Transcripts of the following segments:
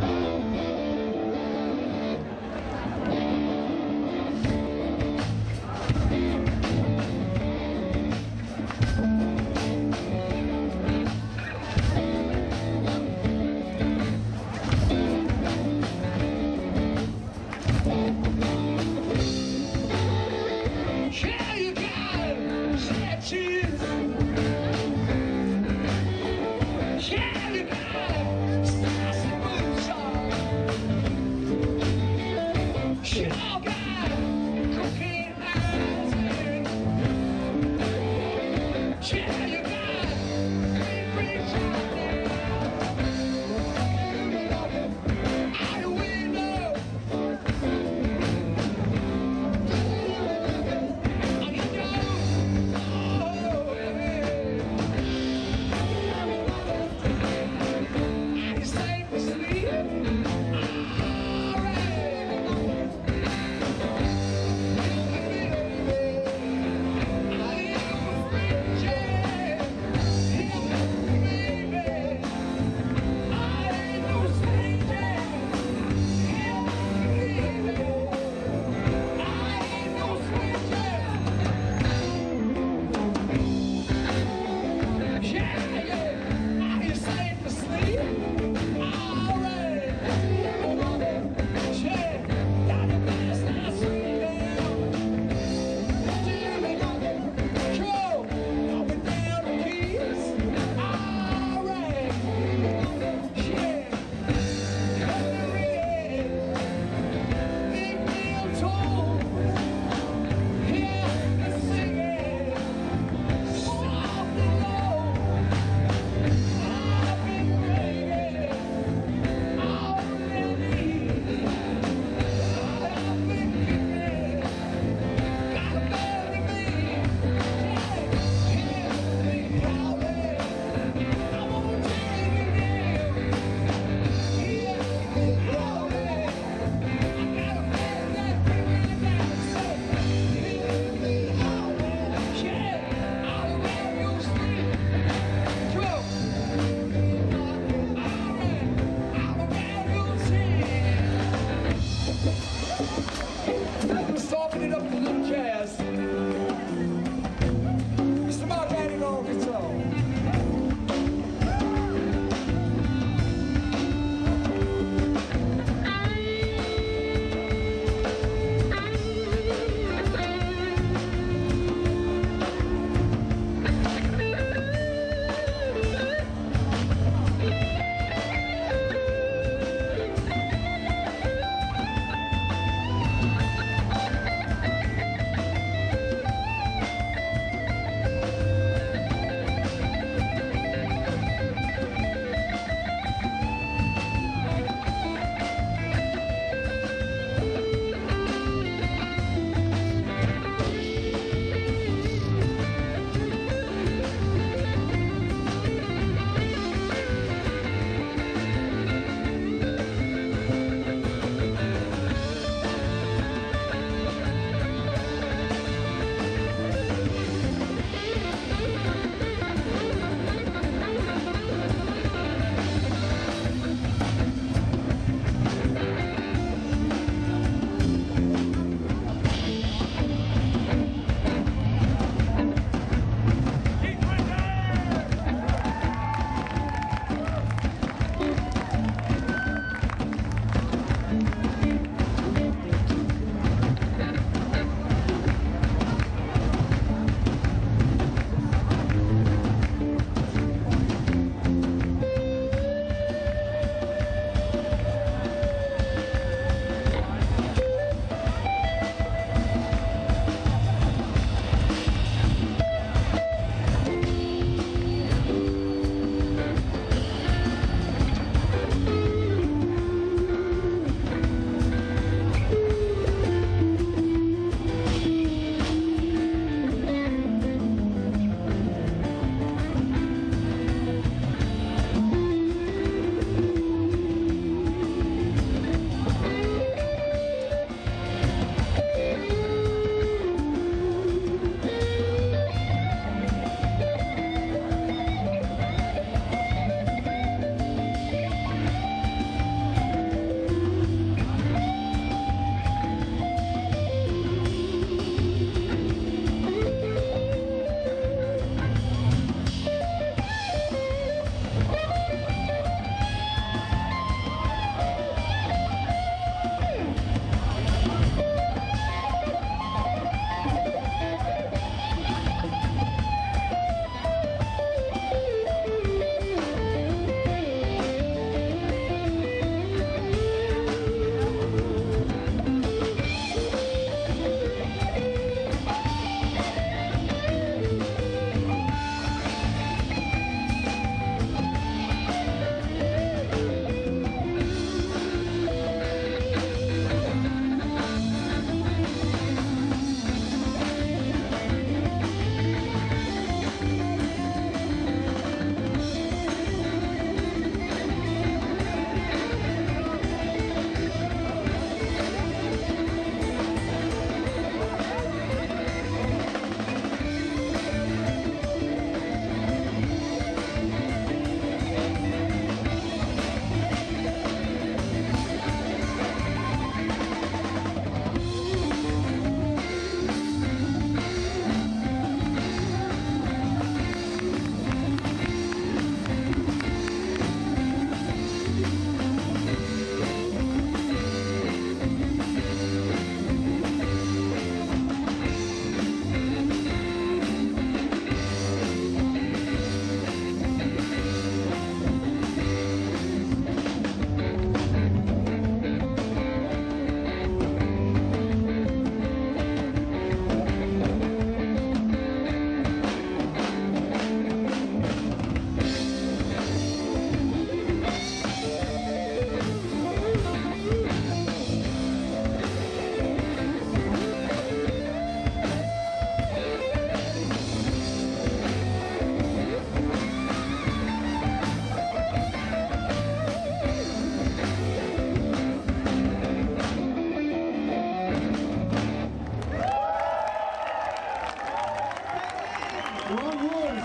Música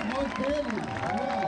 Mão dele.